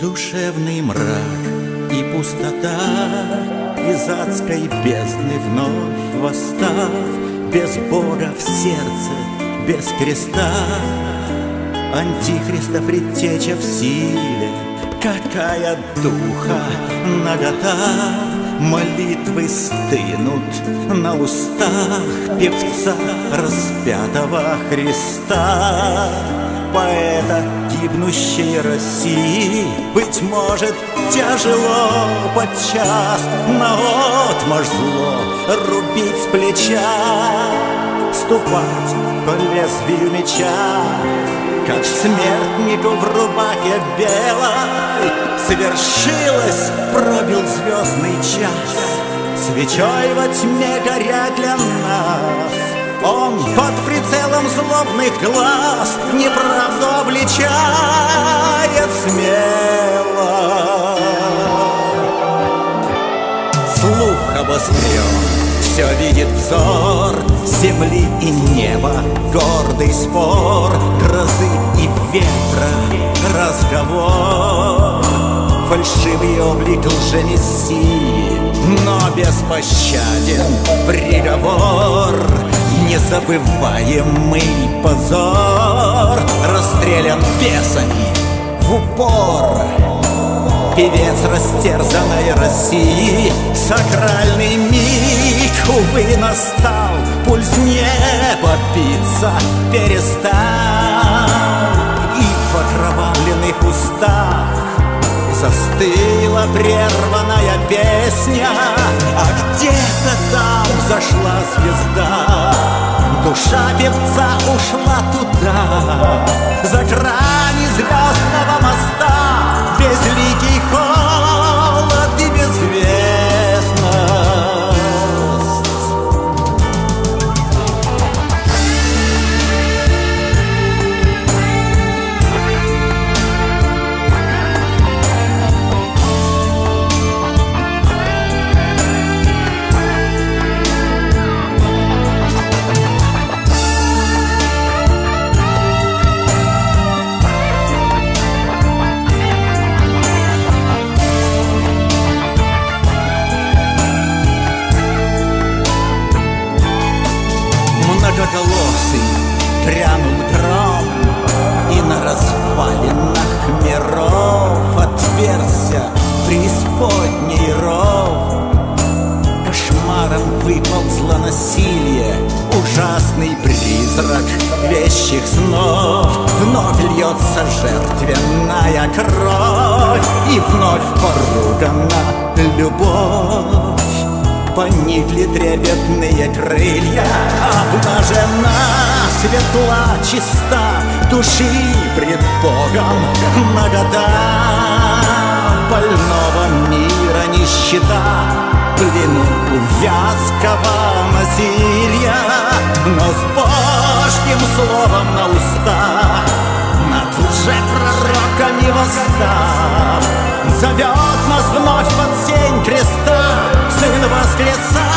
душевный мрак и пустота Из адской бездны вновь восстав Без Бога в сердце, без креста. Антихриста предтеча в силе Какая духа нагота. Молитвы стынут на устах Певца распятого Христа Поэта гибнущей России. Быть может, тяжело подчас На отмашь зло рубить с плеча. Ступать по лезвию меча как смертнику в рубахе белой. Свершилось, пробил звездный час. Свечой во тьме горя для нас Он под прицелом злобных глаз Неправду обличает смело Слух обострен все видит взор земли и неба, гордый спор, грозы и ветра, разговор. Фальшивый облик лжемессии, но беспощаден приговор. Незабываемый позор, расстрелян бесами в упор. Певец растерзанной России. Сакральный миг, увы, настал. Пульс неба биться перестал. И в окровавленных устах Застыла прерванная песня. А где-то там зашла звезда Душа певца ушла туда За грани звездного Многоголосый грянул гром И на развалинах миров Отверся преисподней ров. Кошмаром выползло насилие Ужасный призрак вещих снов. Вновь льется жертвенная кровь И вновь поругана любовь Поникли трепетные крылья. Обнажена, светла, чиста Души пред Богом нагота. Больного мира нищета Плену вязкого насилия Но с Божьим словом на устах Над лжепророками восстав. Зовет нас вновь под сень креста Сын воскресающей